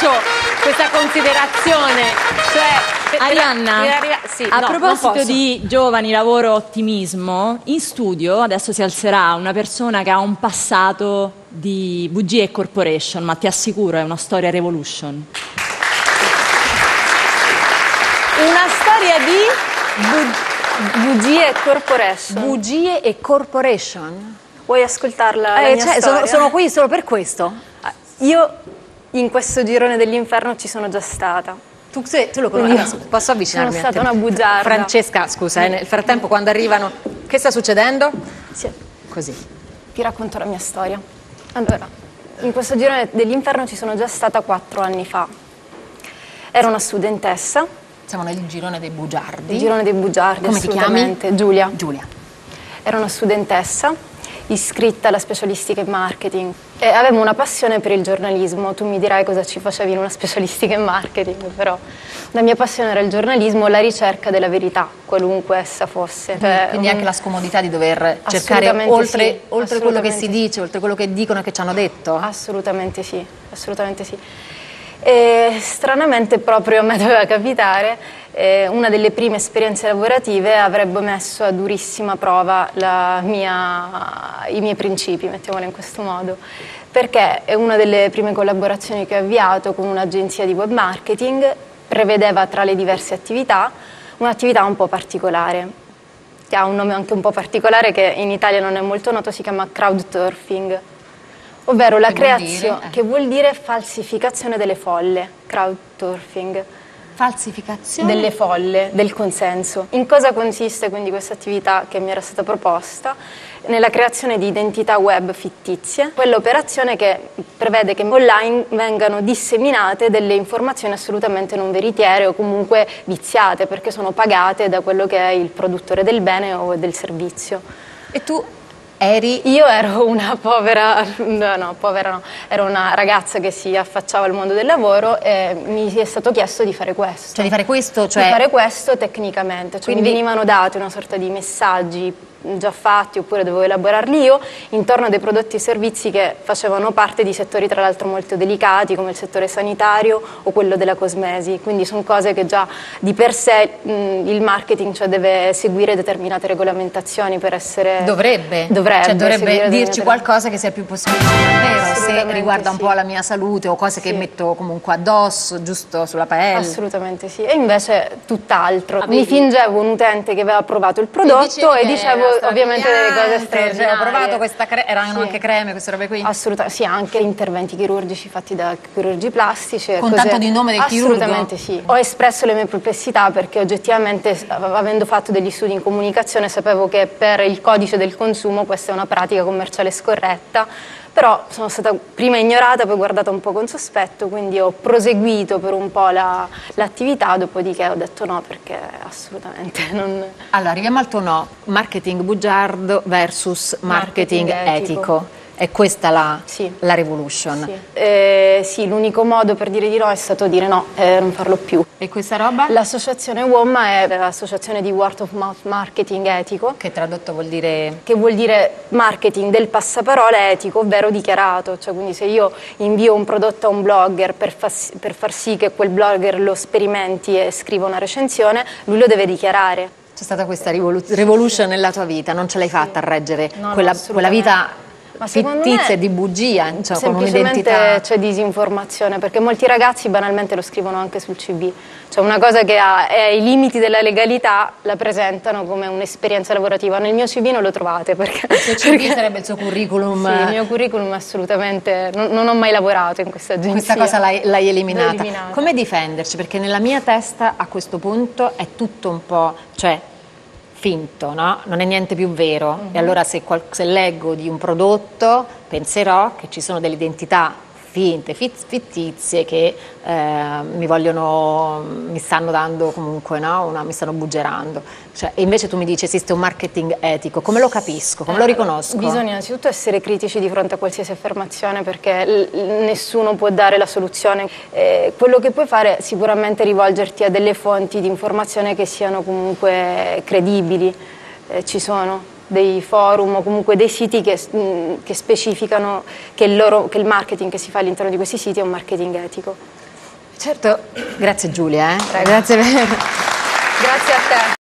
faccio questa considerazione. Cioè, Arianna, sì, a no, proposito di giovani, lavoro, ottimismo, in studio adesso si alzerà una persona che ha un passato di bugie e corporation, ma ti assicuro è una storia revolution. Una storia di bu- bugie e corporation. Bugie e corporation. Vuoi ascoltarla? la Eh, mia cioè, sono, sono qui solo per questo. Io in questo girone dell'inferno ci sono già stata. Tu, se- tu lo conosci? Posso avvicinarmi? sono stata una bugiarda. Francesca, scusa, eh, nel frattempo quando arrivano... Che sta succedendo? Sì. Così. Ti racconto la mia storia. Allora, in questo girone dell'inferno ci sono già stata quattro anni fa. Ero una studentessa, Siamo nel girone dei bugiardi. il girone dei bugiardi, Come ti chiami? Giulia. Giulia. Ero una studentessa iscritta alla specialistica in marketing e avevo una passione per il giornalismo. Tu mi dirai cosa ci facevi in una specialistica in marketing, però la mia passione era il giornalismo, la ricerca della verità, qualunque essa fosse. Cioè, Quindi un- anche la scomodità di dover cercare oltre, sì, oltre quello che si dice, oltre quello che dicono e che ci hanno detto. Assolutamente sì, assolutamente sì. E stranamente proprio a me doveva capitare, eh, una delle prime esperienze lavorative avrebbe messo a durissima prova mia- i miei principi, mettiamolo in questo modo, perché è una delle prime collaborazioni che ho avviato con un'agenzia di web marketing, prevedeva tra le diverse attività un'attività un po' particolare, che ha un nome anche un po' particolare che in Italia non è molto noto, si chiama crowdturfing, ovvero la Che creazione? Eh. che vuol dire falsificazione delle folle, crowdturfing, Falsificazione. delle folle, del consenso. In cosa consiste quindi questa attività che mi era stata proposta? Nella creazione di identità web fittizie, quell'operazione che prevede che online vengano disseminate delle informazioni assolutamente non veritiere o comunque viziate perché sono pagate da quello che è il produttore del bene o del servizio. E tu eri... Io ero una povera, no, no, povera no, ero una ragazza che si affacciava al mondo del lavoro e mi è stato chiesto di fare questo. Cioè di fare questo, cioè... Di fare questo tecnicamente, cioè Quindi- mi venivano dati una sorta di messaggi già fatti oppure dovevo elaborarli io intorno a dei prodotti e servizi che facevano parte di settori tra l'altro molto delicati come il settore sanitario o quello della cosmesi, quindi sono cose che già di per sé mh, il marketing cioè, deve seguire determinate regolamentazioni per essere... Dovrebbe, Dovrebbe, Cioè, dovrebbe dirci qualcosa che sia più possibile davvero, se riguarda un sì. po' la mia salute o cose che Sì. metto comunque addosso, giusto sulla pelle. Assolutamente sì, e invece tutt'altro. Avevi- Mi fingevo un utente che aveva provato il prodotto e dicevo ovviamente delle cose straordinarie. Ho provato questa crema, erano Sì. anche creme, queste robe qui. Assolutamente, sì, anche interventi chirurgici fatti da chirurgi plastici. Con cose- tanto di nome del chirurgo? Assolutamente sì. Ho espresso le mie perplessità perché oggettivamente, av- avendo fatto degli studi in comunicazione, sapevo che per il codice del consumo questa è una pratica commerciale scorretta, però sono stata prima ignorata, poi guardata un po' con sospetto, quindi ho proseguito per un po' la- l'attività, dopodiché ho detto no perché assolutamente non... Allora, arriviamo al tuo no, marketing bugiardo versus marketing, Marketing etico. etico. È questa la, Sì. la revolution. Sì, Eh, sì, l'unico modo per dire di no è stato dire no e non farlo più. E questa roba? L'associazione WOMA è l'associazione di word of mouth marketing etico, Che tradotto vuol dire... che vuol dire marketing del passaparola etico, ovvero dichiarato. Cioè, quindi se io invio un prodotto a un blogger per, fa- per far sì che quel blogger lo sperimenti e scriva una recensione, lui lo deve dichiarare. C'è stata questa rivolu- revolution nella tua vita, non ce l'hai fatta a reggere No, no, quella, assolutamente. quella vita Ma fittizia me di bugia, cioè, con un'identità. c'è disinformazione perché molti ragazzi banalmente lo scrivono anche sul CV, cioè una cosa che ha, è ai limiti della legalità la presentano come un'esperienza lavorativa. Nel mio CV non lo trovate perché, Il suo CV sarebbe il suo curriculum. Sì, il mio curriculum assolutamente non, non ho mai lavorato in questa agenzia. Questa cosa l'hai, eliminata. Eliminata. Come difenderci? Perché nella mia testa a questo punto è tutto un po', cioè finto, no? Non è niente più vero. Mhm. E allora se, qual- se leggo di un prodotto penserò che ci sono delle identità finte, fit- fittizie che eh, mi vogliono, mi stanno dando comunque, no? Una- mi stanno buggerando. Cioè, e invece tu mi dici esiste un marketing etico, come lo capisco, come lo riconosco? Bisogna innanzitutto essere critici di fronte a qualsiasi affermazione perché nessuno può dare la soluzione. Eh, quello che puoi fare è sicuramente rivolgerti a delle fonti di informazione che siano comunque credibili. Eh, ci sono dei forum o comunque dei siti che, mh, che specificano che il, loro- che il marketing che si fa all'interno di questi siti è un marketing etico. Certo, grazie Giulia, eh? grazie. Grazie a te.